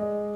Amen.